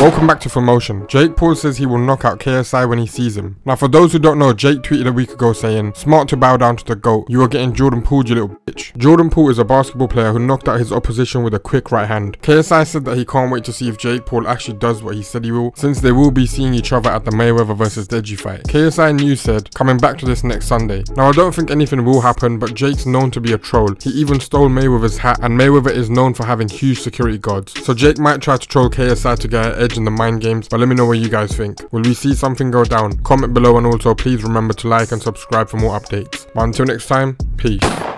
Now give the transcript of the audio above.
Welcome back to Full Motion. Jake Paul says he will knock out KSI when he sees him. Now for those who don't know, Jake tweeted a week ago saying, Smart to bow down to the GOAT. You are getting Jordan Poole, you little bitch. Jordan Poole is a basketball player who knocked out his opposition with a quick right hand. KSI said that he can't wait to see if Jake Paul actually does what he said he will, since they will be seeing each other at the Mayweather vs Deji fight. KSI News said, coming back to this next Sunday. Now I don't think anything will happen, but Jake's known to be a troll. He even stole Mayweather's hat, and Mayweather is known for having huge security guards. So Jake might try to troll KSI to get an in the mind games but let me know what you guys think. Will we see something go down? Comment below and also please remember to like and subscribe for more updates. But until next time, peace.